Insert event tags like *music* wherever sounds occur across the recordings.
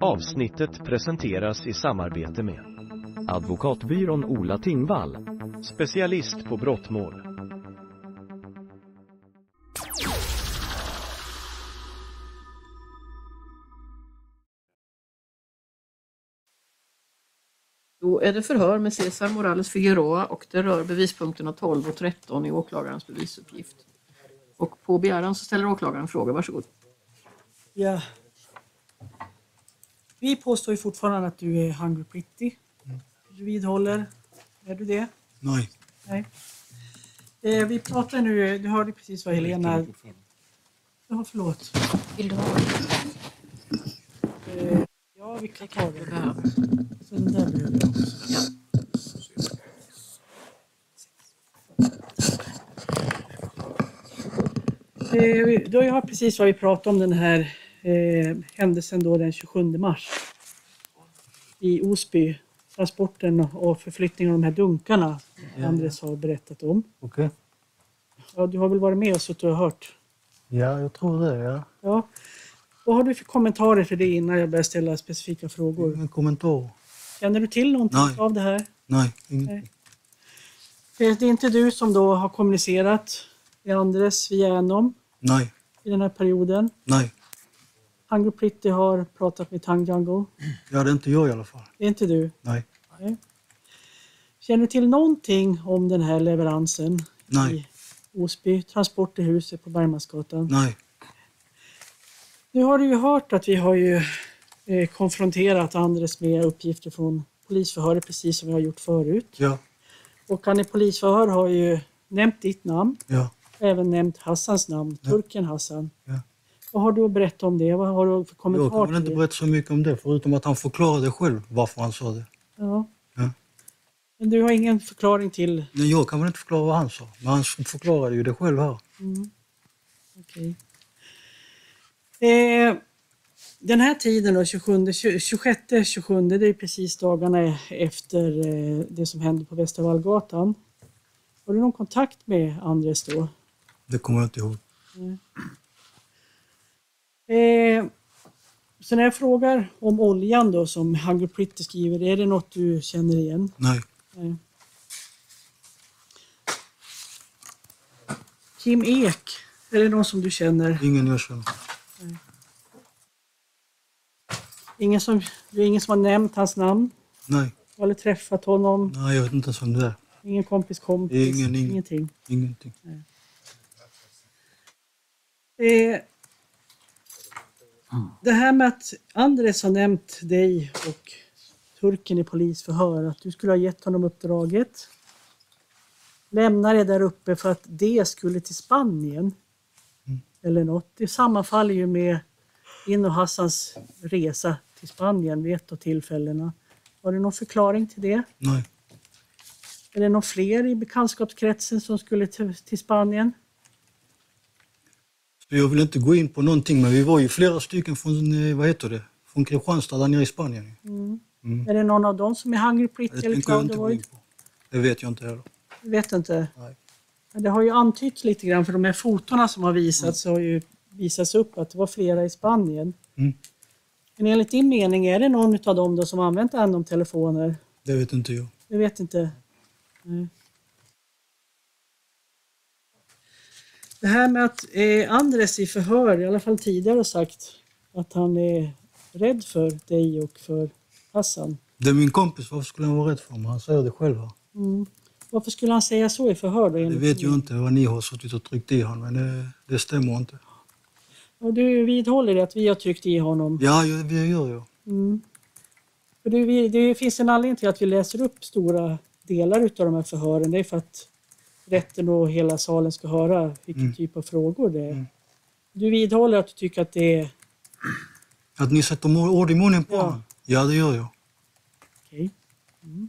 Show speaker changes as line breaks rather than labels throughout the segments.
Avsnittet presenteras i samarbete med
Advokatbyrån Ola Tingvall.
Specialist på brottmål.
Då är det förhör med Cesar Morales Figueroa och det rör bevispunkterna 12 och 13 i åklagarens bevisuppgift. Och på begäran så ställer åklagaren frågor. Varsågod.
Ja. Vi påstår ju fortfarande att du är Hungry Pretty. Du vidhåller. Är du det?
Nej.
Nej. Eh, vi pratar nu, du hörde precis vad Helena... Ja, förlåt.
Vill du ha
Eh, ja, vi kan ta det.
behöver?
Så den där behöver jag också.
Ja.
Eh, då har precis vad vi pratade om den här eh, händelsen då den 27 mars i Osby. Transporten och förflyttningen av de här dunkarna Andres har berättat om.
Okej.
Ja, du har väl varit med och suttit och hört?
Ja, jag tror det. Ja.
Ja. Vad har du för kommentarer för det innan jag börjar ställa specifika frågor?
Ingen kommentar.
Känner du till någonting
Nej.
av det här?
Nej, inget.
Nej. Det är inte du som då har kommunicerat med Andres via honom
Nej,
i den här perioden?
nej.
Hungry Pretty har pratat med Tang Jungle.
Ja, det är inte jag i alla fall.
Det är inte du?
Nej,
Känner du till någonting om den här leveransen
nej,
i Osby? Transport till huset på Bergmansgatan?
nej.
Nu har du ju hört att vi har ju eh, konfronterat Andres med uppgifter från polisförhöret precis som vi har gjort förut.
Ja,
Och han i polisförhör har ju nämnt ditt namn,
ja.
även nämnt Hassans namn, turken Hassan.
Ja.
Vad har du att berätta om det? Vad har du för kommentar
Jag kan väl inte berätta så mycket om det förutom att han förklarade själv varför han sa det.
Ja.
Ja.
Men du har ingen förklaring till...
Men jag kan väl inte förklara vad han sa. Men han förklarade ju det själv här.
Mm. Okej. Eh, den här tiden då, 27, 26, 27, det är precis dagarna efter eh, det som hände på Västra Vallgatan. Har du någon kontakt med Andres då?
Det kommer jag inte ihåg.
Eh, så när jag frågar om oljan då som Hungry Pretty skriver, är det något du känner igen?
Nej,
Nej. Kim Ek, är det någon som du känner?
ingen jag känner.
Ingen som, det är ingen som har nämnt hans namn?
Nej,
Eller träffat honom?
nej, jag vet inte ens vem det är.
Ingen kompis kompis?
Ingen, ingen.
Ingenting?
Ingenting.
Eh, det här med att Andres har nämnt dig och turken i polisförhör, att du skulle ha gett honom uppdraget. Lämna det där uppe för att det skulle till Spanien. Eller något. Det sammanfaller ju med din och Hassans resa till Spanien vid ett av tillfällena. Har du någon förklaring till det?
Nej,
Är det någon fler i bekantskapskretsen som skulle till, till Spanien?
Jag vill inte gå in på någonting men vi var ju flera stycken från, eh, vad heter det, från Kristianstad där nere i Spanien. Mm.
Är det någon av dem som är Hungry Pretty
Det
eller
tänker jag inte gå in på. Det vet jag inte heller.
Jag vet inte.
Nej.
Det har ju antytts lite grann för de här fotona som har visats har ju visats upp att det var flera i Spanien.
Mm.
Men enligt din mening, är det någon av dem då som har använt Anom-telefoner?
Det vet inte jag.
Jag vet inte. Nej. Det här med att eh, Andres i förhör, i alla fall tidigare, sagt att han är rädd för dig och för Hassan.
Det är min kompis, varför skulle han vara rädd för mig? Han säger det själv.
Mm. Varför skulle han säga så i förhör då?
Det vet jag inte vad ni har suttit och tryckt i honom, men det, det stämmer inte.
Och du vidhåller att vi har tryckt i honom?
Ja, det gör jag.
Mm. Det, det finns en anledning till att vi läser upp stora delar av de här förhören. Det är för att rätten och hela salen ska höra vilken
Mm.
typ av frågor det är.
Mm.
Du vidhåller att du tycker att det är
Att ni sätter ord i munnen på
Ja.
honom? Ja, det gör jag.
okej. Mm.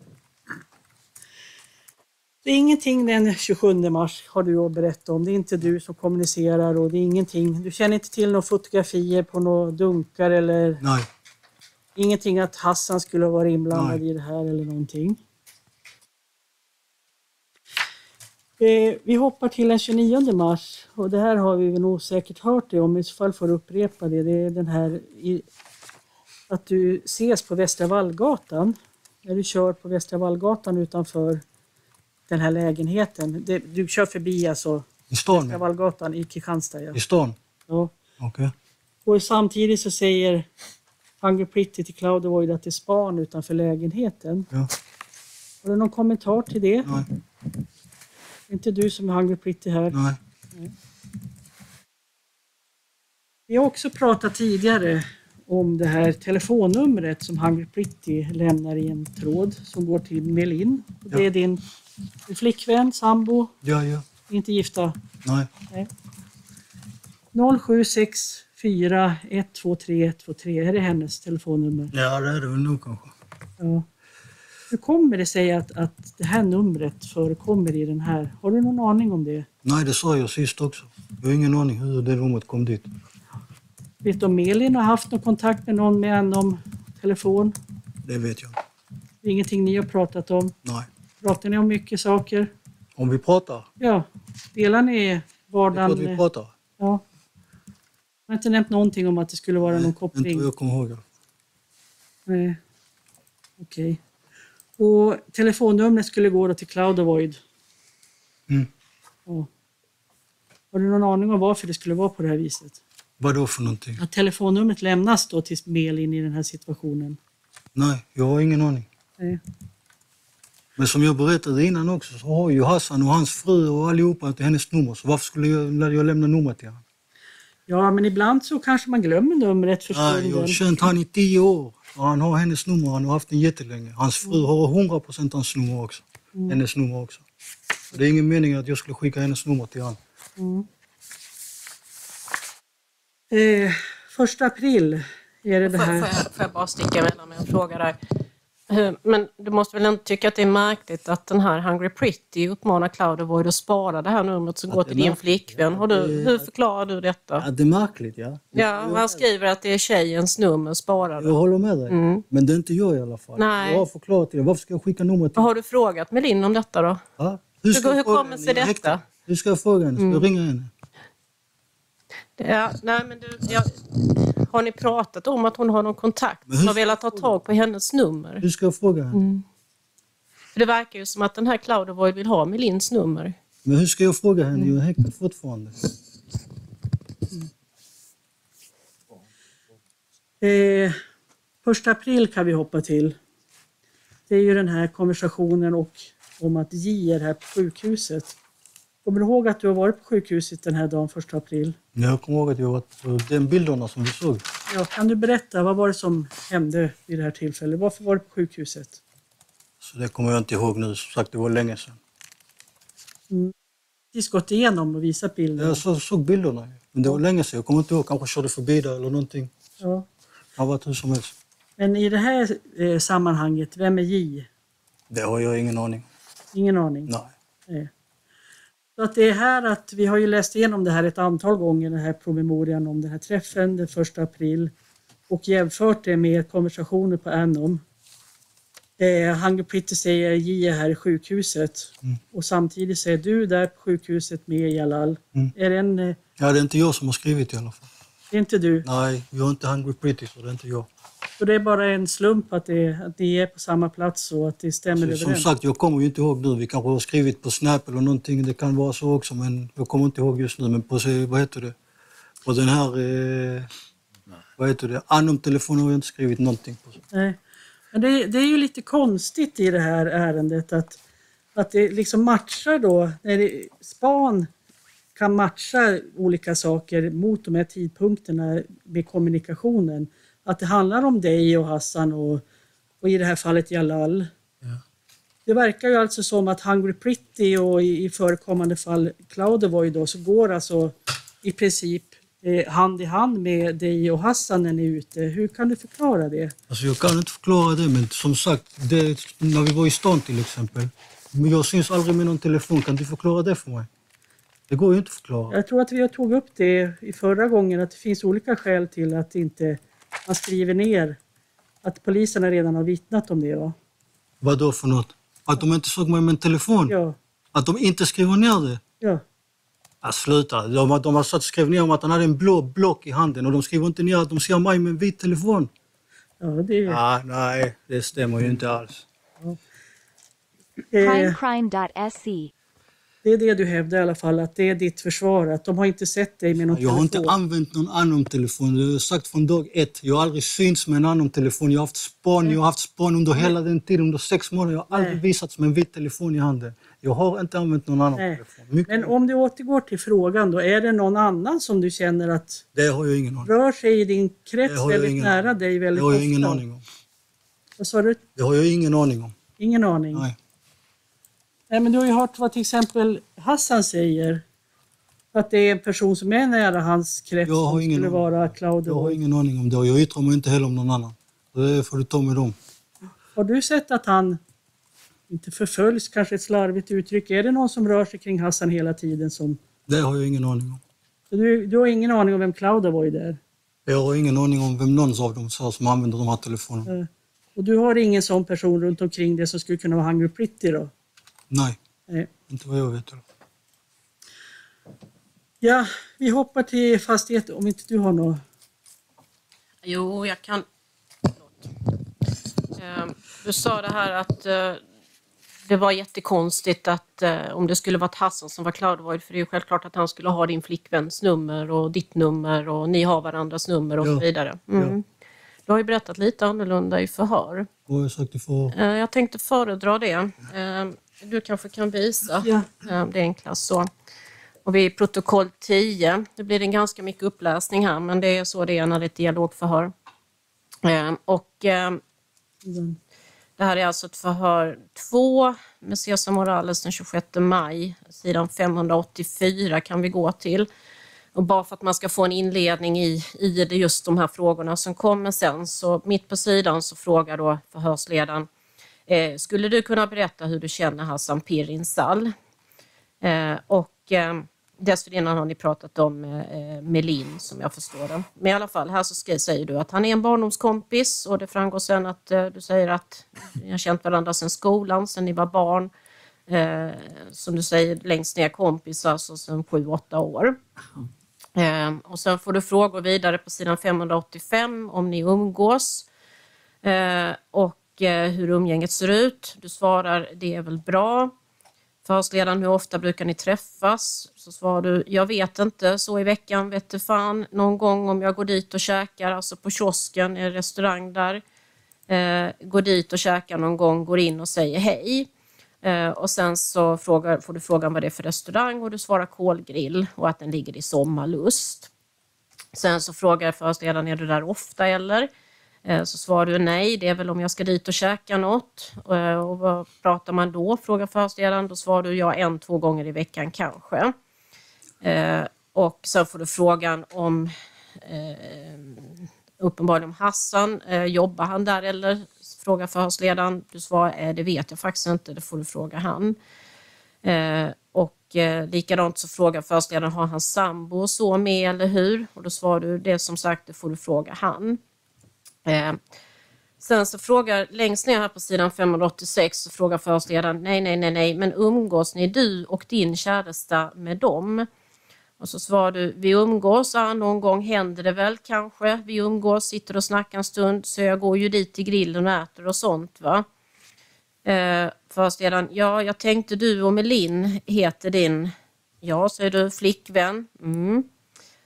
Det är ingenting den 27 mars har du att berätta om. Det är inte du som kommunicerar och det är ingenting. Du känner inte till några fotografier på några dunkar eller
Nej,
ingenting att Hassan skulle vara inblandad
Nej.
i det här eller någonting. Eh, vi hoppar till den 29 mars och det här har vi nog säkert hört det om, i så fall får du upprepa det. Det är den här i, att du ses på Västra Vallgatan. När du kör på Västra Vallgatan utanför den här lägenheten. Det, du kör förbi alltså
I stan?
Västra Vallgatan i Kristianstad. Ja.
I stan?
Ja.
Okej.
Och samtidigt så säger Hungry Pretty till Cloud Void att det är span utanför lägenheten.
Ja.
Har du någon kommentar till det?
Nej.
Inte du som är Hungry Pretty här.
Nej.
Vi har också pratat tidigare om det här telefonnumret som Hungry Pretty lämnar i en tråd som går till Melin. Det är
Ja.
din flickvän, sambo,
Ja, ja.
inte gifta.
Nej.
0764 123 123, är det hennes telefonnummer?
Ja, det är det väl nog kanske.
Ja. Hur kommer det sig att, att det här numret förekommer i den här? Har du någon aning om det?
Nej, det sa jag sist också. Jag har ingen aning hur det rummet kom dit.
Vet du om Elin har haft någon kontakt med någon med om telefon?
Det vet jag.
Det är Ingenting ni har pratat om?
Nej.
Pratar ni om mycket saker?
Om vi pratar?
Ja, delar ni
Det är
vardagen?
klart vi pratar.
Ja. Jag har inte nämnt någonting om att det skulle vara någon
Nej, inte
koppling?
vad jag kommer ihåg.
Nej. Okej. Och telefonnumret skulle gå då till Cloud Avoid?
Mm.
Ja. Har du någon aning om varför det skulle vara på det här viset?
Vad då för någonting?
Att telefonnumret lämnas då till Melin i den här situationen?
Nej, jag har ingen aning.
Nej.
Men som jag berättade innan också så har ju Hassan och hans fru och allihopa inte hennes nummer. Så varför skulle jag, jag lämna numret till honom?
Ja, men ibland så kanske man glömmer numret för
Nej, jag
stunden.
har känt han i tio år. Och han har hennes nummer, han har haft den jättelänge. Hans fru har 100 procent hans nummer också. Hennes nummer också. Så det är ingen mening att jag skulle skicka hennes nummer till honom.
Eh, första april är det det
Får,
här.
får, jag, får jag bara sticka emellan med en fråga där? Eh, Men du måste väl inte tycka att det är märkligt att den här Hungry Pretty uppmanar Cloud Avoid att spara det här numret som går
det
till din flickvän? Har du, hur förklarar du detta?
Ja, det är märkligt, ja.
Ja, han skriver att det är tjejens nummer
Jag
sparade.
håller med dig. Men det är inte jag i alla fall.
Nej.
Jag har förklarat dig. Varför ska jag skicka nummer till
Har du frågat Melin om detta då?
Ja? Hur, ska
Hur-
jag
hur kommer sig
Jag
detta?
Hur ska jag fråga henne? Ska jag ringa henne?
Ja, nej, men du, ja, har ni pratat om att hon har någon kontakt som har velat ha tag på hennes nummer?
Hur ska jag fråga henne?
För det verkar ju som att den här Cloud Avoid vill ha Melins nummer.
Men hur ska jag fråga henne? Jag är häktad fortfarande.
Eh, första april kan vi hoppa till. Det är ju den här konversationen och om att J är här på sjukhuset. Kommer du ihåg att du har varit på sjukhuset den här dagen, första april?
Jag kommer ihåg att jag var på den bilderna som vi såg.
Ja, kan du berätta, vad var det som hände vid det här tillfället? Varför var du på sjukhuset?
Så det kommer jag inte ihåg nu. Som sagt, det var länge sedan.
Precis gått igenom och visat bilder.
Jag så, såg bilderna. Men det var länge sedan. Jag kommer inte ihåg. Kanske körde förbi där eller någonting.
Ja.
Det har varit hur som helst.
Men i det här eh, sammanhanget, vem är J?
Det har jag ingen aning.
Ingen aning.
Nej.
Nej. Så att det är här att vi har ju läst igenom det här ett antal gånger, den här promemorian om den här träffen den 1 april och jämfört det med konversationer på Anom. Eh, Hungry Pretty säger J är här i sjukhuset
Mm.
och samtidigt säger du där på sjukhuset med Jalal.
Mm.
Är det, en, eh,
Ja, det är inte jag som har skrivit i alla fall.
det är inte du?
Nej, jag är inte Hungry Pretty så det är inte jag.
Så det är bara en slump att, det, att ni är på samma plats och att det stämmer
Så, som
överens?
sagt, jag kommer ju inte ihåg nu. Vi kanske har skrivit på Snap eller någonting. Det kan vara så också, men jag kommer inte ihåg just nu. Men på, vad heter det? På den här, eh, vad heter det? Anom-telefonen har jag inte skrivit någonting på.
Nej. Men det, det är ju lite konstigt i det här ärendet att, att det liksom matchar då, när det, span kan matcha olika saker mot de här tidpunkterna med kommunikationen. Att det handlar om dig och Hassan och, och i det här fallet Jalal.
Ja.
Det verkar ju alltså som att Hungry Pretty och i, i förekommande fall Cloudevoy då så går alltså i princip eh, hand i hand med dig och Hassan när ni är ute. Hur kan du förklara det?
Alltså jag kan inte förklara det, men som sagt, det, när vi var i stan till exempel. Men jag syns aldrig med någon telefon. Kan du förklara det för mig? Det går ju inte att förklara.
Jag tror att vi tog upp det i förra gången att det finns olika skäl till att inte man skriver ner att poliserna redan har vittnat om det. Va?
Vad då för något? Att de inte såg mig med en telefon?
Ja,
Att de inte skriver ner det?
Ja.
Ja, sluta. De, har- de har satt skrev ner om att han hade en blå block i handen och de skriver inte ner att de ser mig med en vit telefon.
Ja, det,
Ja, nej, det stämmer ju inte alls.
eh,
Crimecrime.se.
det är det du hävdar i alla fall, att det är ditt försvar, att de har inte sett dig med någon
Jag har inte
telefon.
använt någon annan telefon. Det har sagt från dag ett. Jag har aldrig synts med en annan telefon. Jag har haft span. Jag har haft span under hela den tiden, under sex månader. Jag har aldrig
Nej.
visats med en vit telefon i handen. Jag har inte använt någon annan
Nej.
telefon. Mycket,
Men om du återgår till frågan då, är det någon annan som du känner att
Det har jag ingen aning
rör sig i din
Det
krets väldigt
ingen-
nära dig
Det
väldigt
har jag
ofta?
ingen aning om.
Vad sa du?
Det har jag ingen aning om.
Ingen aning?
Nej.
Nej, men du har ju hört vad till exempel Hassan säger. Att det är en person som är nära hans krets
Jag har
som
ingen
skulle
aning.
vara Claudio.
Jag har ingen aning om det och jag yttrar mig inte heller om någon annan. Det får du ta med dem.
Har du sett att han, inte förföljs, kanske ett slarvigt uttryck, är det någon som rör sig kring Hassan hela tiden? Som,
Det har jag ingen aning om.
Så du, du har ingen aning om vem Claudia var ju där?
Jag har ingen aning om vem någon av dem sa som använder de här telefonerna.
Eh, Och du har ingen sån person runt omkring dig som skulle kunna vara Hungry Pretty då?
Nej,
Nej.
inte vad jag vet.
Ja, vi hoppar till fastighet om inte du har något.
Jo, jag kan... Ehm, Du sa det här att eh, det var jättekonstigt att eh, om det skulle varit Hassan som var Cloudvoid, för det är ju självklart att han skulle ha din flickväns nummer och ditt nummer och ni har varandras nummer och
Ja.
så vidare. Mm. Du har ju berättat lite annorlunda i förhör.
Vad har jag sagt i förhör?
Eh, Jag tänkte föredra det. Du kanske kan visa.
Ja.
Eh, Det är enklast så. Och vi är i protokoll 10. Det blir en ganska mycket uppläsning här, men det är så det är när det är ett dialogförhör. Eh, Och eh, det här är alltså ett förhör 2 med Cesar Morales den 26 maj. Sidan 584 kan vi gå till. Och bara för att man ska få en inledning i, i just de här frågorna som kommer sen, så mitt på sidan så frågar då förhörsledaren eh, Skulle du kunna berätta hur du känner Hassan Pirin Sall? Eh, och eh, dessförinnan har ni pratat om eh, eh, Melin som jag förstår det. Men i alla fall, här så säger du att han är en barndomskompis och det framgår sen att eh, du säger att ni har känt varandra sedan skolan, sedan ni var barn. Eh, som du säger längst ner kompisar, alltså så sedan sju, åtta år. Eh, och sen får du frågor vidare på sidan 585 om ni umgås eh, och Eh, hur umgänget ser ut. Du svarar det är väl bra. Förhörsledaren, hur ofta brukar ni träffas? Så svarar du, jag vet inte, så i veckan vet du fan. Någon gång om jag går dit och käkar, alltså på kiosken, en restaurang där. Eh, går dit och käkar någon gång, går in och säger hej. Eh, och sen så frågar, får du frågan vad det är för restaurang och du svarar kolgrill och att den ligger i Sommarlust. Sen så frågar förhörsledaren, är du där ofta eller? Eh, så svarar du nej, det är väl om jag ska dit och käka något. Eh, och vad pratar man då? Frågar förhörsledaren. Då svarar du ja, en, två gånger i veckan kanske. Eh, och sen får du frågan om uppenbarligen om Hassan, jobbar han där eller? Frågar förhörsledaren. Du svarar det vet jag faktiskt inte, det får du fråga han. Och eh, likadant så frågar förhörsledaren, har han sambo och så med eller hur? Och då svarar du, det som sagt, det får du fråga han. Eh, sen så frågar, längst ner här på sidan 586 så frågar förhörsledaren, nej, nej, nej, nej, men umgås ni du och din käresta med dem? Och så svarar du, vi umgås, ja, någon gång händer det väl kanske. Vi umgås, sitter och snackar en stund, så jag går ju dit till grillen och äter och sånt va. Eh, förhörsledaren, ja, jag tänkte du och Melin heter din, ja, säger du, flickvän. Mm.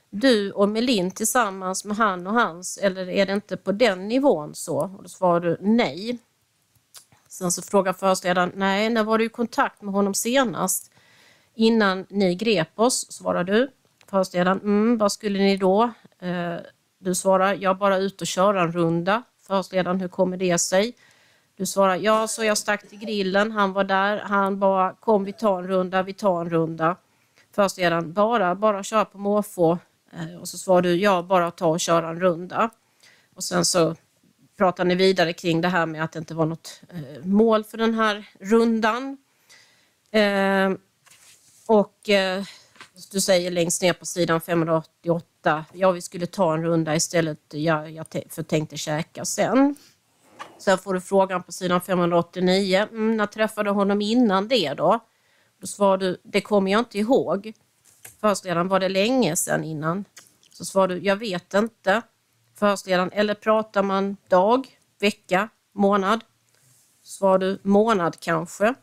Du och Melin tillsammans med han och hans, eller är det inte på den nivån så? Och då svarar du nej. Sen så frågar förhörsledaren, nej, när var du i kontakt med honom senast? Innan ni grep oss, svarar du. Förhörsledaren, mm, vad skulle ni då? Eh, du svarar, jag bara ut och kör en runda. Förhörsledaren, hur kommer det sig? Du svarar, ja, så jag stack till grillen, han var där, han bara, kom vi tar en runda, vi tar en runda. Förhörsledaren, bara, bara köra på måfå. Eh, och så svarar du, ja, bara ta och köra en runda. Och sen så pratar ni vidare kring det här med att det inte var något eh, mål för den här rundan. Eh, och du säger längst ner på sidan 588, ja vi skulle ta en runda istället, jag, jag för tänkte käka sen. Sen får du frågan på sidan 589, mm, när träffade du honom innan det då? Då svarar du, det kommer jag inte ihåg. Förhörsledaren, var det länge sedan innan? Så svarade du, jag vet inte. Förhörsledaren, eller pratar man dag, vecka, månad? Svarar svarade du, månad kanske.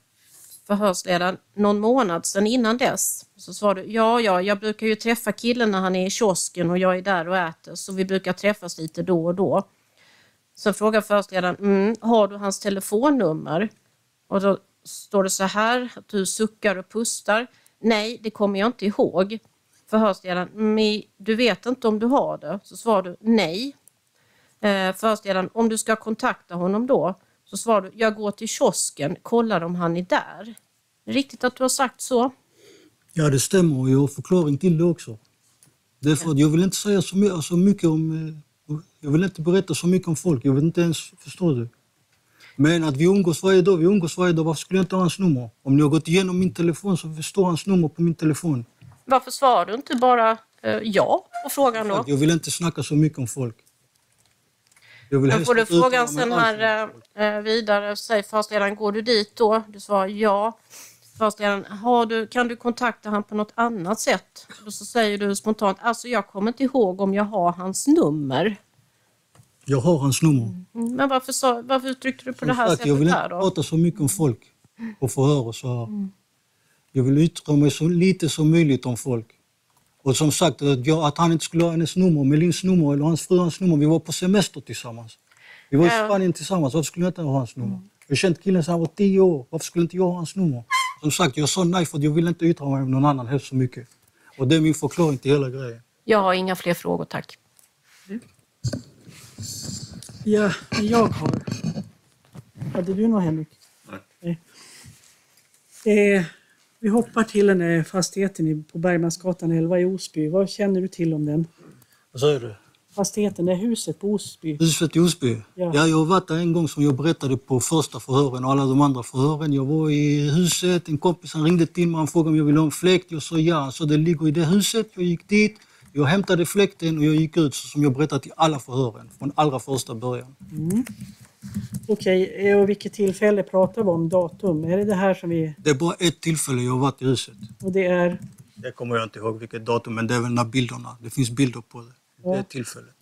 Förhörsledaren, någon månad sedan innan dess? Så svarade du, ja, ja, jag brukar ju träffa killen när han är i kiosken och jag är där och äter, så vi brukar träffas lite då och då. Så frågar förhörsledaren, mm, har du hans telefonnummer? Och då står det så här, att du suckar och pustar. Nej, det kommer jag inte ihåg. Förhörsledaren, "Men du vet inte om du har det? Så svarar du nej. Eh, förhörsledaren, om du ska kontakta honom då? Så svarar du, jag går till kiosken, kollar om han är där. Riktigt att du har sagt så?
Ja, det stämmer och jag har förklaring till det också. Därför att jag vill inte säga så mycket, mycket om... Eh, jag vill inte berätta så mycket om folk. Jag vill inte ens förstå det. Men att vi umgås varje dag, vi umgås varje dag. Varför skulle jag inte ha hans nummer? Om ni har gått igenom min telefon så står hans nummer på min telefon.
Varför svarar du inte bara eh, ja på frågan då?
Jag vill inte snacka så mycket om folk.
Men får du frågan sen här eh, eh, vidare, säg förhörsledaren, går du dit då? Du svarar ja. Förhörsledaren, du, kan du kontakta han på något annat sätt? Och så säger du spontant, alltså jag kommer inte ihåg om jag har hans nummer.
Jag har hans nummer.
Mm, Men varför, sa, varför uttryckte du på det
Som
här
sagt, jag vill
sättet
inte
här då?
prata så mycket om folk på förhör och så här.
Mm.
Jag vill yttra mig så lite som möjligt om folk. Och som sagt, att, jag, att han inte skulle ha hennes nummer, Melins nummer eller hans fru hans nummer. Vi var på semester tillsammans. Vi var i. Spanien tillsammans. Varför skulle jag inte ha hans nummer? Jag har känt killen sedan han var tio år. Varför skulle inte jag ha hans nummer? Som sagt, jag sa nej för att jag vill inte yttra mig om någon annan helst så mycket. Och det är min förklaring till hela grejen.
Jag har inga fler frågor, tack.
Ja, jag har. Hade du något Henrik? Nej. Eh, vi hoppar till den här fastigheten i- på Bergmansgatan 11 i Osby. Vad känner du till om den?
Vad säger du?
Fastigheten, det är huset på Osby.
Huset i Osby?
Ja.
Ja. jag har varit där en gång som jag berättade på första förhören och alla de andra förhören. Jag var i huset, en kompis han ringde till mig, han frågade om jag ville ha en fläkt. Jag sa ja, så det ligger i det huset. Jag gick dit, jag hämtade fläkten och jag gick ut som jag berättat i alla förhören, från allra första början.
Okej, eh, och vilket tillfälle pratar vi om? Datum? Är det det här som vi...
Det är bara ett tillfälle jag har varit i huset.
Och det är...
Det kommer jag inte ihåg vilket datum, men det är väl när bilderna, det finns bilder på det.
Ja.
Det är tillfället.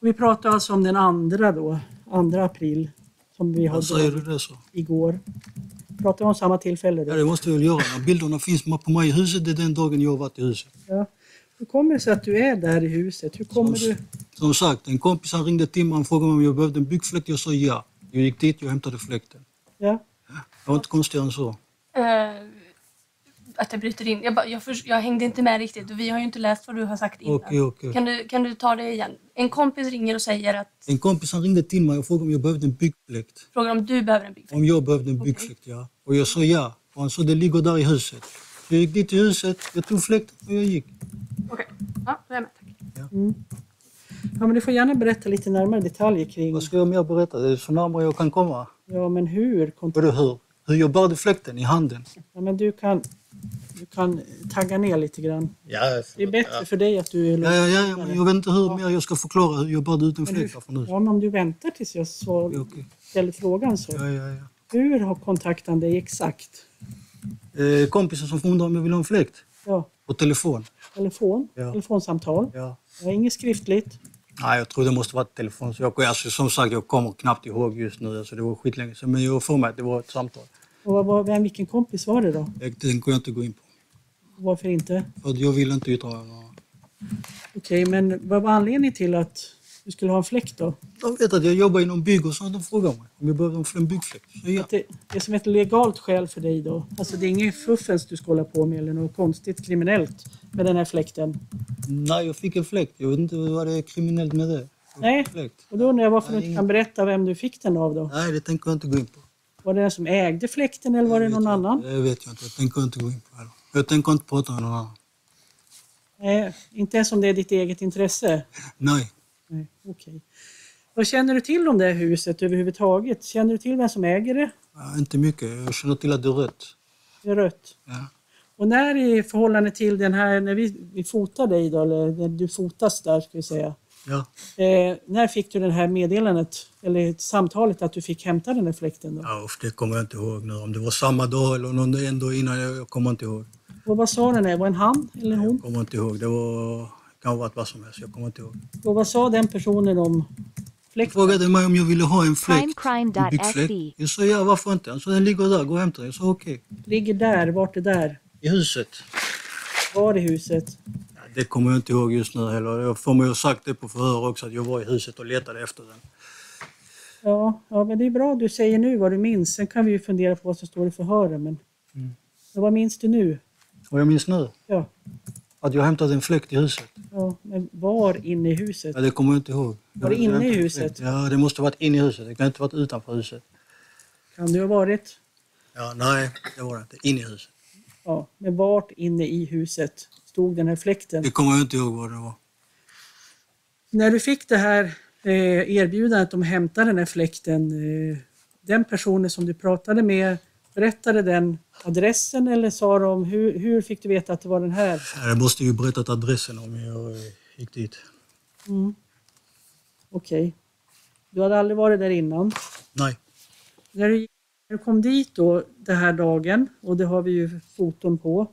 Vi pratar alltså om den andra då, andra april, som vi har
säger du det så?
igår. Pratar vi om samma tillfälle
Ja,
då?
det måste jag väl göra. När bilderna finns på mig i huset, det är den dagen jag har varit i huset.
Ja. Hur kommer det sig att du är där i huset? Hur kommer
Som-
du...
Som sagt, en kompis han ringde till mig och frågade om jag behövde en byggfläkt. Jag sa ja. Jag gick dit, jag hämtade fläkten.
Ja.
Det var inte konstigare än så.
Eh, att jag bryter in. Jag, bara, jag, för, jag hängde inte med riktigt och vi har ju inte läst vad du har sagt innan.
Okej, okej.
Kan, du, kan du ta det igen? En kompis ringer och säger att
En kompis han ringde till mig och frågade om jag behövde en byggfläkt.
frågar om du behöver en byggfläkt.
Om jag behövde en
Okej.
byggfläkt, ja. Och jag sa ja. Och han sa det ligger där i huset. Jag gick dit i huset, jag tog fläkten och jag gick.
Okej, ja, då är jag med. Tack.
ja, men du får gärna berätta lite närmare detaljer kring...
Vad ska jag mer berätta? Det är så närmare jag kan komma.
Ja, men hur?
Vadå hur? Hur jag bärde fläkten i handen.
Ja, men du kan, du kan tagga ner lite grann.
Ja,
Det är bättre för dig att du är
Ja, ja, ja, ja, men jag vet inte hur mer jag ska förklara hur jag bärde ut en fläkt huset.
Ja, men om du väntar tills jag svar,
okej.
ställer frågan så.
Ja, ja, ja.
Hur har kontakten dig exakt?
Eh, kompisen som undrade om jag ville ha en fläkt.
Ja,
På telefon.
telefon,
Ja.
telefonsamtal.
Ja.
Ja, inget skriftligt.
Nej, jag tror det måste vara telefon. Så jag, alltså, som sagt, jag kommer knappt ihåg just nu. Alltså, det var skitlänge sedan. Men jag får mig att det var ett samtal.
Och vad, vem, vilken kompis var det då?
Det tänker jag inte gå in på.
Varför inte?
För jag vill inte yttra mig.
Okej, men vad var anledningen till att du skulle ha en fläkt då?
De vet att jag jobbar inom bygg och så de frågar mig om jag behöver en byggfläkt. Så ja.
Att det, det är som ett legalt skäl för dig då? Alltså det är inget fuffens du ska hålla på med eller något konstigt kriminellt med den här fläkten?
Nej, jag fick en fläkt. Jag vet inte vad det är kriminellt med det.
Nej.
Fläkt.
Och då undrar jag varför du
Nej,
inte
ingen-
kan berätta vem du fick den av då?
Nej, det tänker jag inte gå in på.
Var det den som ägde fläkten eller var det någon
jag
annan?
inte. Det vet jag inte. Jag tänker inte gå in på heller. Jag tänker inte prata med någon annan.
Nej, inte ens om det är ditt eget intresse?
Nej.
Nej, okej. Vad känner du till om det här huset överhuvudtaget? Känner du till vem som äger det?
Ja, inte mycket. Jag känner till att det är rött.
Det är rött.
Ja.
Och när i förhållande till den här, när vi, vi fotar dig då, eller när du fotas där ska vi säga.
Ja.
Eh, när fick du det här meddelandet, eller samtalet att du fick hämta den här fläkten? Då?
Ja, det kommer jag inte ihåg nu. Om det var samma dag eller någon en dag innan, jag, jag kommer inte ihåg.
Och vad sa den här? Var en han eller hon?
Jag kommer inte ihåg. Det var, kan ha varit vad som helst. Jag kommer inte ihåg.
Och vad sa den personen om fläkten?
frågade mig om jag ville ha en fläkt. En byggfläkt. Jag sa ja, varför inte? Han sa den ligger där, gå och hämta den. Jag sa okej.
Ligger där, vart är där?
I huset.
Var i huset?
Ja, det kommer jag inte ihåg just nu heller. Jag får mig ha sagt det på förhör också, att jag var i huset och letade efter den.
Ja, ja, men det är bra att du säger nu vad du minns. Sen kan vi ju fundera på vad som står i förhören. Men,
Mm.
vad minns du nu?
Och jag minns nu
Ja,
att jag hämtade en fläkt i huset.
ja men var inne i huset?
Ja, det kommer jag inte ihåg.
Var det inne i huset?
Ja, det måste ha varit inne i huset. Det kan inte ha varit utanför huset.
Kan det ha varit?
Ja, nej, det var det inte. Inne i huset.
Ja, men vart inne i huset stod den här fläkten?
Det kommer jag inte ihåg vad det var.
När du fick det här eh, erbjudandet om att hämta den här fläkten, eh, den personen som du pratade med, berättade den adressen eller sa de, hur, hur fick du veta att det var den här?
Ja, Jag måste ju berättat adressen om jag eh, gick dit.
Mm. Okej. Du hade aldrig varit där innan.
Nej.
När du, när du kom dit då den här dagen, och det har vi ju foton på,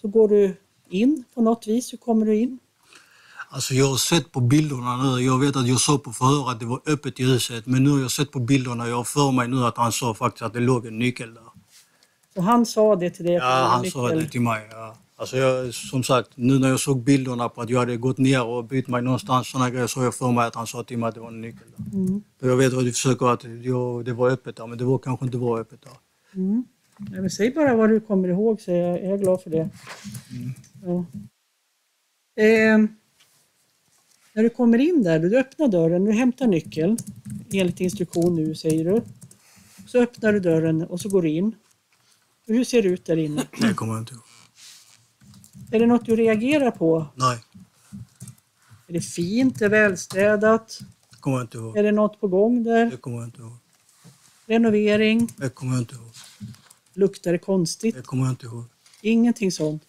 så går du in på något vis. Hur kommer du in?
Alltså jag har sett på bilderna nu, jag vet att jag sa på förhör att det var öppet i huset, men nu har jag sett på bilderna, jag har för mig nu att han sa faktiskt att det låg en nyckel där.
Så han sa det till dig? att det
Ja, han sa det till mig. Ja. Alltså jag, som sagt, nu när jag såg bilderna på att jag hade gått ner och bytt mig någonstans, såna grejer, så har jag för mig att han sa till mig att det var en nyckel där.
Mm.
Jag vet vad du försöker, att jag, det var öppet där, men det var kanske inte var öppet där.
Mm. Nej, men säg bara vad du kommer ihåg så jag är glad för det.
Mm.
Ja. Eh, när du kommer in där, du öppnar dörren, du hämtar nyckeln enligt instruktion nu säger du. Så öppnar du dörren och så går du in. Hur ser det ut där inne?
Det kommer jag inte ihåg.
Är det något du reagerar på?
Nej,
Är det fint? Är det välstädat?
det kommer jag inte ihåg.
Är det något på gång där?
Det kommer jag inte ihåg.
Renovering?
Det kommer jag inte ihåg.
Luktar det konstigt?
Det kommer jag inte ihåg.
Ingenting sånt.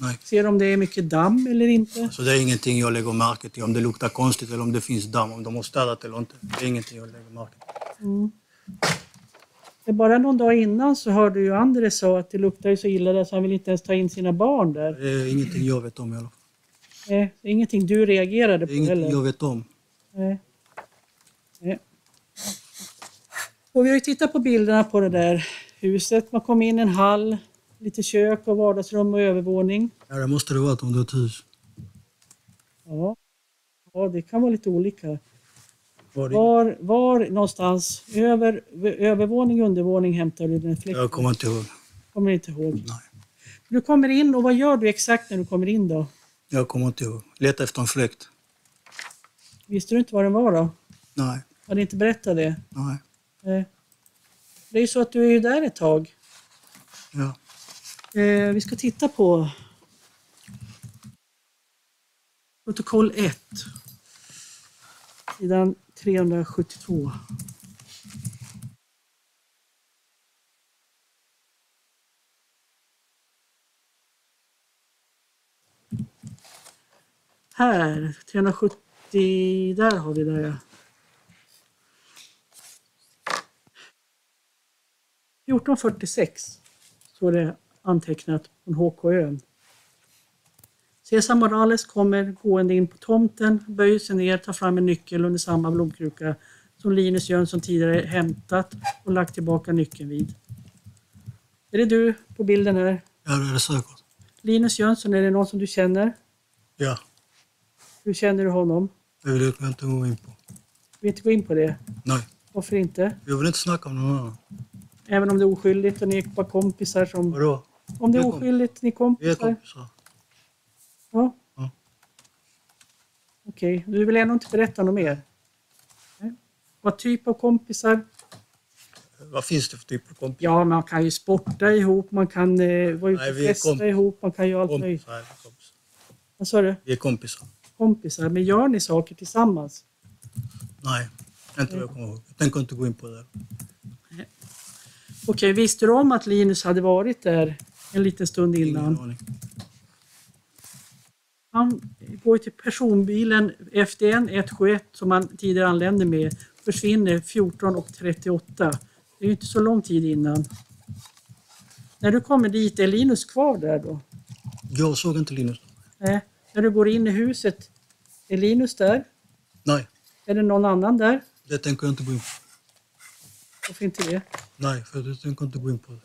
Nej.
Ser om det är mycket damm eller inte?
Så det är ingenting jag lägger märke till, om det luktar konstigt eller om det finns damm, om de har städat eller inte. Det är ingenting jag lägger märke till.
Mm. Det Bara någon dag innan så hörde ju Andres sa att det luktar så illa där så han vill inte ens ta in sina barn där.
Det är ingenting jag vet om i alla fall.
Nej, det är ingenting du reagerade
Det
på
är ingenting
heller.
jag vet om.
Nej. Nej. Och vi har ju tittat på bilderna på det där huset. Man kom in i en hall, lite kök och vardagsrum och övervåning.
Ja, det måste det varit om är ett hus.
Ja. ja, det kan vara lite olika.
Var?
Var, var någonstans, över, övervåning, undervåning hämtar du den fläkten?
Jag kommer inte ihåg.
Kommer inte ihåg.
Nej.
Du kommer in och vad gör du exakt när du kommer in då?
Jag kommer inte ihåg. Leta efter en fläkt.
Visste du inte vad den var då?
Nej,
Har du inte berättat det?
nej.
Nej. Det är ju så att du är ju där ett tag.
Ja.
Eh, vi ska titta på protokoll 1. Sidan 372. Här, 370, där har vi det. ja. 1446 står det antecknat från HKön. Cesar Morales kommer gående in på tomten, böjer sig ner, tar fram en nyckel under samma blomkruka som Linus Jönsson tidigare hämtat och lagt tillbaka nyckeln vid. Är det du på bilden här?
ja, det är det säkert.
Linus Jönsson, är det någon som du känner?
Ja,
Hur känner du honom?
det vill jag inte gå in på.
Vi inte gå in på det.
Nej,
Varför inte?
jag vill inte snacka om någon annan.
Även om det är oskyldigt och ni är bara kompisar som...
Vadå?
Om det är oskyldigt, ni är
Vi är
kompisar?
kompisar.
Ja.
Ja.
Okej, du vill ändå inte berätta något mer? Nej. Vad typ av kompisar?
Vad finns det för typ av kompisar?
Ja, man kan ju sporta ihop, man kan eh, vara ute och festa ihop, man kan göra allt möjligt.
Kompisar, kompisar.
Vad sa du?
Vi är kompisar.
Kompisar, men gör ni saker tillsammans?
Nej, inte vad jag kommer ihåg. Jag tänker inte gå in på det.
Okej, visste du om att Linus hade varit där en liten stund innan? Han går till personbilen FDN 171 som han tidigare anlände med. Försvinner 14.38. Det är ju inte så lång tid innan. När du kommer dit, är Linus kvar där då?
Jag såg inte Linus.
Nej. När du går in i huset, är Linus där?
Nej,
Är det någon annan där?
det tänker jag inte gå in på.
Varför inte det?
Nej, för jag tänker inte gå in på det.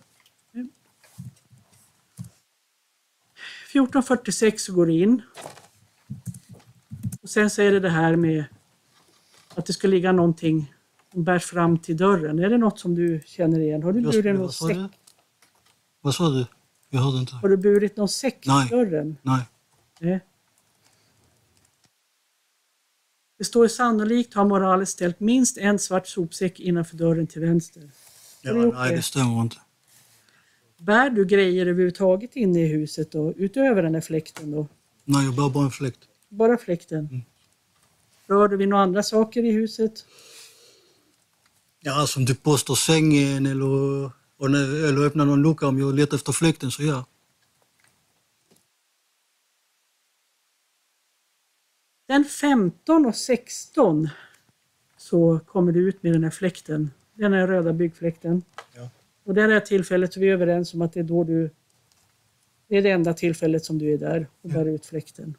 14.46 går in. Och sen så är det det här med att det ska ligga någonting som bärs fram till dörren. Är det något som du känner igen? Har du
Jag-
burit någon säck?
du? Vad sa du? Jag hörde inte.
Har du burit någon säck
Nej.
till dörren?
Nej.
Nej. Det står sannolikt har Morales ställt minst en svart sopsäck innanför dörren till vänster.
Ja,
gjort
nej,
det?
det stämmer inte.
Bär du grejer överhuvudtaget inne i huset då, utöver den här fläkten då?
Nej, jag bär bara en fläkt.
Bara fläkten?
Mm.
Rör du vid några andra saker i huset?
Ja, som du påstår sängen eller, eller öppnar någon lucka om jag letar efter fläkten så ja.
Den 15 och 16 så kommer du ut med den här fläkten. Den här röda byggfläkten.
Ja.
Och det här tillfället så är vi överens om att det är då du... Det är det enda tillfället som du är där och bär ut fläkten.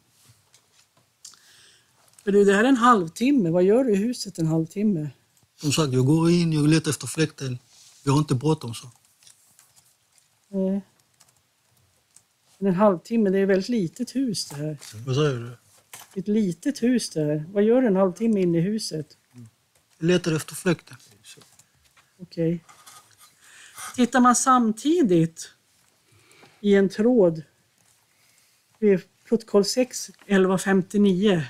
Men du, det här är en halvtimme. Vad gör du i huset en halvtimme?
Som sagt, jag går in, jag letar efter fläkten. Jag har inte bråttom så.
Nej. Men en halvtimme, det är ett väldigt litet hus det här.
Vad säger du?
Ett litet hus det här. Vad gör du en halvtimme inne i huset?
Jag letar efter fläkten.
Okej. Tittar man samtidigt i en tråd vid protokoll 6 1159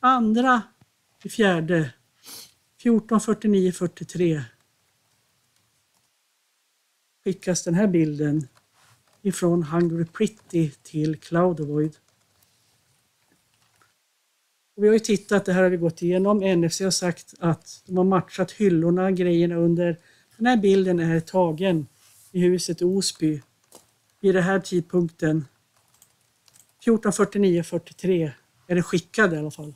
Andra i fjärde 1449 43 skickas den här bilden ifrån Hungry Pretty till CloudAvoid. Och vi har ju tittat, det här har vi gått igenom. NFC har sagt att de har matchat hyllorna, grejerna under. Den här bilden är tagen i huset i Osby vid den här tidpunkten. 1449-43 är den skickad i alla fall.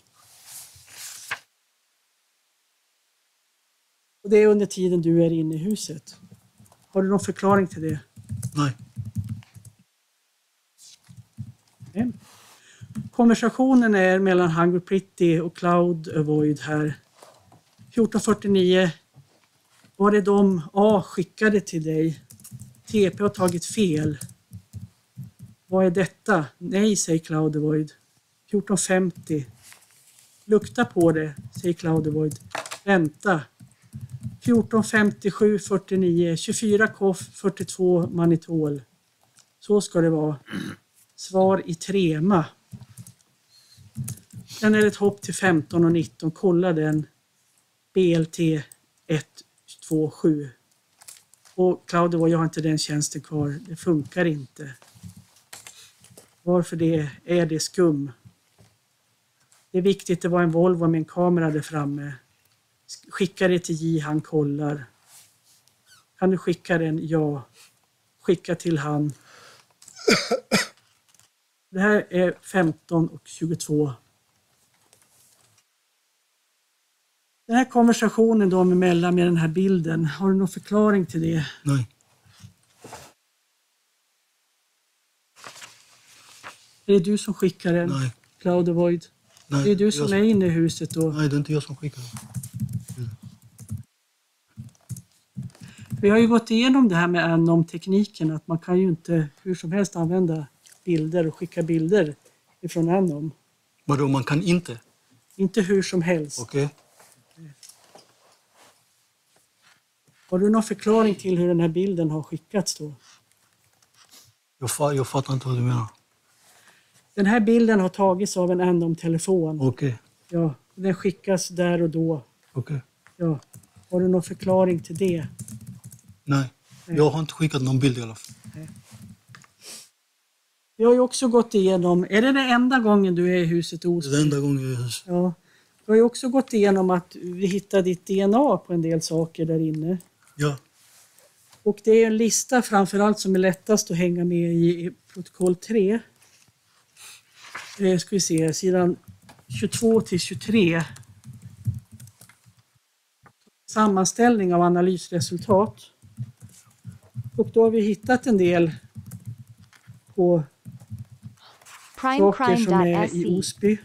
Och det är under tiden du är inne i huset. Har du någon förklaring till det?
Nej.
Nej. Konversationen är mellan Hungry Pretty och Cloud Avoid här. 1449 var det de A skickade till dig. TP har tagit fel. Vad är detta? Nej, säger Cloud Avoid. 1450. Lukta på det, säger Cloud Avoid. Vänta. 1457 49 24 koff 42 manitol. Så ska det vara. Svar i trema. Sen är det ett hopp till 15 och 19. Kolla den. BLT 127. Och Claudio, jag har inte den tjänsten kvar. Det funkar inte. Varför det? Är det skum? Det är viktigt, det var en Volvo med en kamera där framme. Skicka det till J, han kollar. Kan du skicka den? Ja. Skicka till han. Det här är 15 och 22. Den här konversationen dem emellan med den här bilden, har du någon förklaring till det?
Nej.
Är det du som skickar den?
Nej.
Cloud Avoid?
Nej.
Det är du
jag
som är inne i huset då?
Nej, det är inte jag som skickar.
Vi har ju gått igenom det här med Anom-tekniken, att man kan ju inte hur som helst använda bilder och skicka bilder ifrån Anom.
Vadå, man kan inte?
Inte hur som helst.
Okej.
Har du någon förklaring till hur den här bilden har skickats då?
Jag, fa- jag fattar inte vad du menar.
Den här bilden har tagits av en Anom-telefon.
Okej.
Ja, den skickas där och då.
Okej.
Ja. Har du någon förklaring till det?
Nej. Jag har inte skickat någon bild i alla fall.
Vi har ju också gått igenom, är det den enda gången du är i huset i
Det är
Osby?
den enda gången jag är i huset.
Ja. Du har ju också gått igenom att vi hittade ditt DNA på en del saker där inne.
Ja.
Och det är en lista framförallt som är lättast att hänga med i protokoll 3. Eh, ska vi se, sidan 22 till 23. Sammanställning av analysresultat. Och då har vi hittat en del på saker som är i
primecrime.se.
Osby.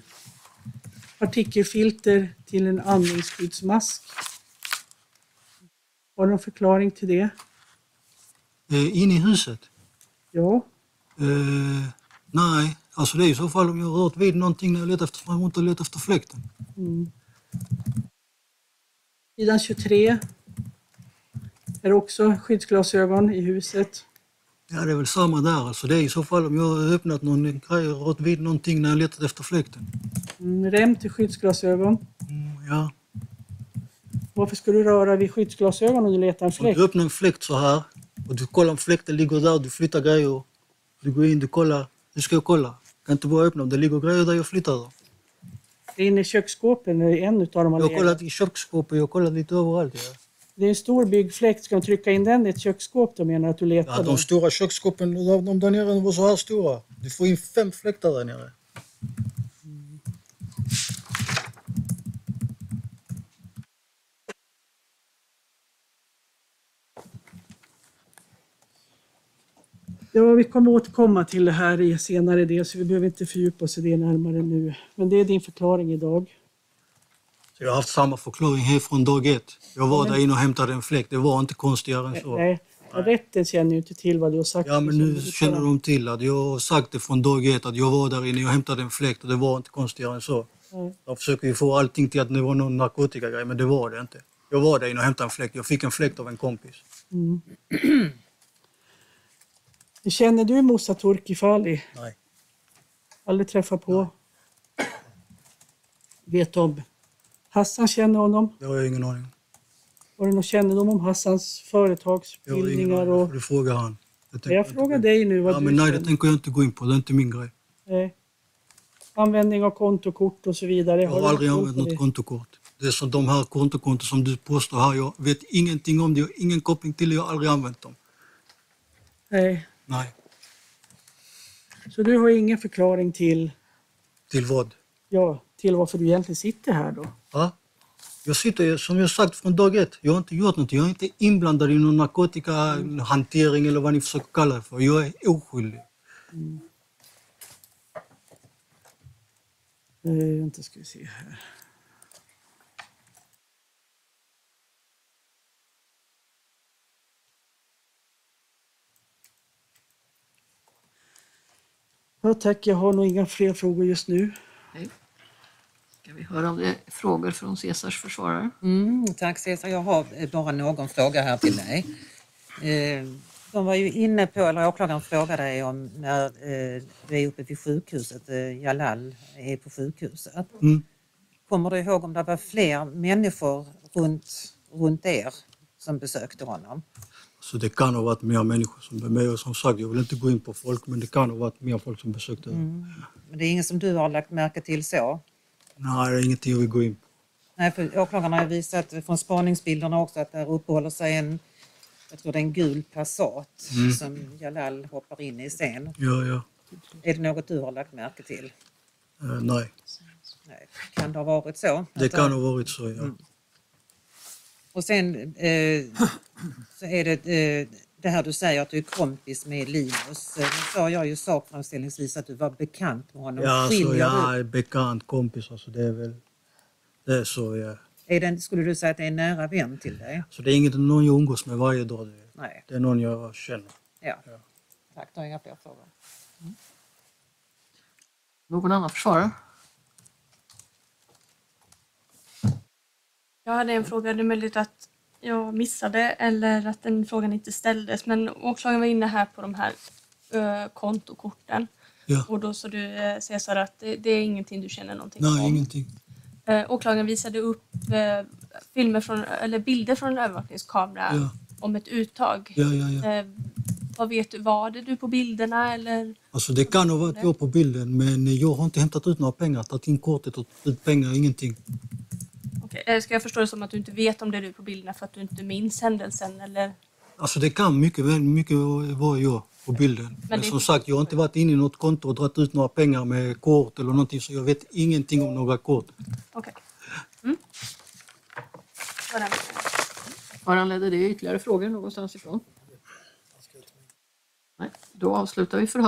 Partikelfilter till en andningsskyddsmask. Har du någon förklaring till det?
Eh, inne i huset?
Ja.
Eh, nej, alltså det är i så fall om jag rört vid någonting när jag letar efter, jag inte letar efter fläkten.
Mm. Sidan 23 är också skyddsglasögon i huset.
Ja, det är väl samma där. Alltså det är i så fall om jag har öppnat någon grej och rört vid någonting när jag letat efter fläkten.
Mm, rem till skyddsglasögon.
Mm, ja.
Varför ska du röra vid skyddsglasögon om du letar en
Om
fläkt?
du öppnar en fläkt så här och du kollar om fläkten ligger där, du flyttar grejer. Du går in, du kollar. Nu ska jag kolla. Kan inte bara öppna om det ligger grejer där jag flyttar dem.
Det är inne i köksskåpen, där en utav dem
Jag har kollat i köksskåpet, jag har kollat lite överallt. Ja.
Det är en stor byggfläkt, ska de trycka in den i ett köksskåp då menar att du letar
Ja, de stora köksskåpen, de där nere var så här stora. Du får in fem fläktar där nere.
Ja, vi kommer återkomma till det här i senare del så vi behöver inte fördjupa oss i det närmare nu. Men det är din förklaring idag.
Så jag har haft samma förklaring här från dag ett. Jag var där inne och hämtade en fläkt. Det var inte konstigare än så.
Nej, rätten känner ju inte till vad du har sagt.
Ja, men nu känner de till att jag har sagt det från dag ett att jag var där inne, jag hämtade en fläkt och det var inte konstigare än så.
Nej.
De försöker ju få allting till att det var någon narkotikagrej, men det var det inte. Jag var där inne och hämtade en fläkt. Jag fick en fläkt av en kompis.
Mm. *clears throat* Känner du Moussa Turki Fali?
Nej.
Aldrig träffat på? *clears throat* Vet om Hassan känner honom?
Det har jag ingen aning.
Har du någon kännedom om Hassans
Jag har ingen
företagsbildningar?
aning.
Och...
Du frågar han.
Jag
inte
frågar dig nu vad
Ja,
du
men nej, det tänker jag inte gå in på. Det är inte min grej.
Nej. Användning av kontokort och så vidare.
Jag har
du
aldrig använt något kontokort. Det är så de här kontokonton som du påstår här, jag vet ingenting om det. Jag har ingen koppling till det. Jag har aldrig använt dem.
Nej.
Nej.
Så du har ingen förklaring till,
Till vad?
ja, till varför du egentligen sitter här då?
Ja? Jag sitter, som jag sagt från dag ett, jag har inte gjort något. Jag är inte inblandad i någon narkotikahantering eller vad ni försöker kalla det för. Jag är oskyldig.
Eh, vänta ska vi se här. Ja, tack, jag har nog inga fler frågor just nu.
Ska vi höra om det är frågor från Caesars försvarare?
Mm, tack Cesar. Jag har eh, bara någon fråga här till dig. Eh, De var ju inne på, eller åklagaren frågade dig om när eh, vi är uppe vid sjukhuset, Jalal är på sjukhuset.
Mm.
Kommer du ihåg om det var fler människor runt, runt er som besökte honom?
Så det kan ha varit mer människor som är med. Och som sagt, jag vill inte gå in på folk, men det kan ha varit mer folk som besökte.
Men det är ingen som du har lagt märke till så?
Nej, det är ingenting jag vill gå in på.
Nej, för åklagaren har visat från spaningsbilderna också att där uppehåller sig en, jag tror det är en gul Passat som Jalal hoppar in i sen.
Ja, ja.
Är det något du har lagt märke till?
Eh, nej,
Nej. Kan det ha varit så?
det kan ha varit så, ja.
Och sen eh, så är det eh, det här du säger att du är kompis med Linus. Eh, Nu sa jag ju sakframställningsvis att du var bekant med honom.
Ja,
Skiljer
jag
du,
är bekant kompis, alltså det är väl... Det är så, ja.
är det, skulle du säga att det är en nära vän till dig?
Så det är inte någon jag umgås med varje dag. Det-
Nej.
Det är någon jag känner.
Ja. Tack, då har jag inga fler frågor.
Någon annan försvarare?
Jag hade en fråga, det är möjligt att jag missade eller att den frågan inte ställdes. Men åklagaren var inne här på de här ö, kontokorten.
Ja.
Och då sa du eh, Cesar att det, det är ingenting du känner någonting
Nej,
om.
ingenting.
Eh, åklagaren visade upp eh, filmer från, eller bilder från en övervakningskamera
Ja.
om ett uttag.
Ja, ja, ja.
Eh, vad vet du, var det du på bilderna eller?
Alltså det kan ha varit jag på bilden, men jag har inte hämtat ut några pengar, tagit in kortet och ut pengar, ingenting.
Eh, ska jag förstå det som att du inte vet om det är du på bilderna för att du inte minns händelsen? Eller?
Alltså det kan mycket väl mycket vara jag på bilden. Men,
det-
som sagt, jag har inte varit inne i något konto och dragit ut några pengar med kort eller någonting så jag vet ingenting om några kort.
Okej. Mm. Var den-
Föranledde det ytterligare frågor någonstans ifrån? Nej, då avslutar vi förhöret.